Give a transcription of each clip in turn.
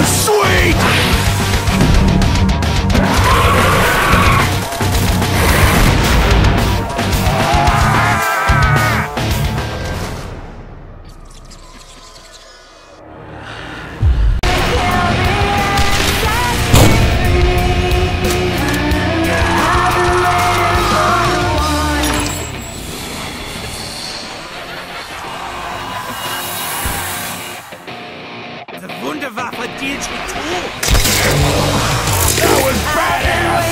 Assume a DG2. That was badass!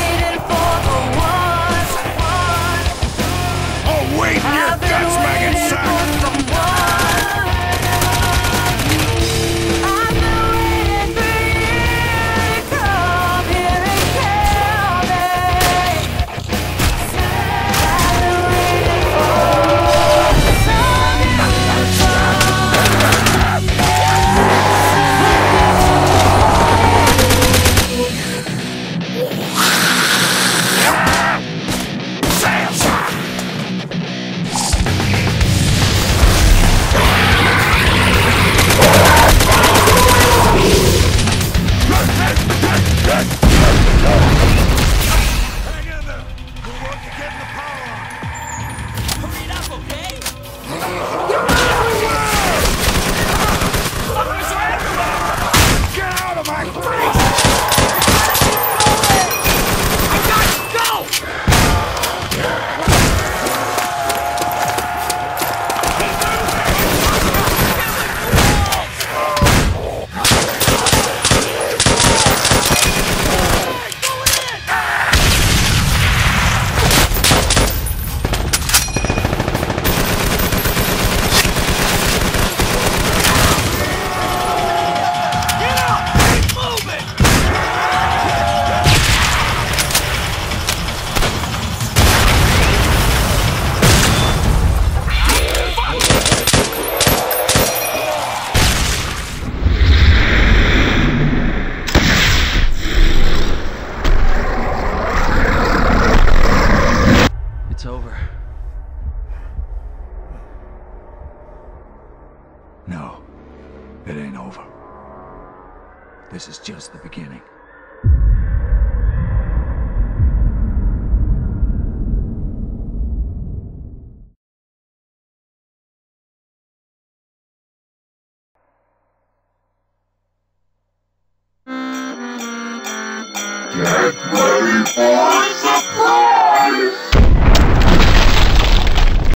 Oh, wait, your guts, maggot sack! No, it ain't over. This is just the beginning. Get ready for a surprise!